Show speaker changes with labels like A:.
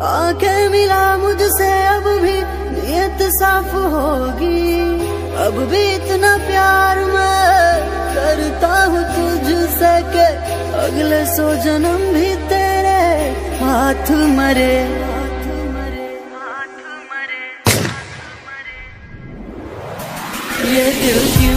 A: आके मिला मुझसे, अब भी नियत साफ़ होगी। अब भी इतना प्यार मैं करता हूँ तुझसे के अगले सो जन्म भी तेरे हाथ मरे। ये दिल की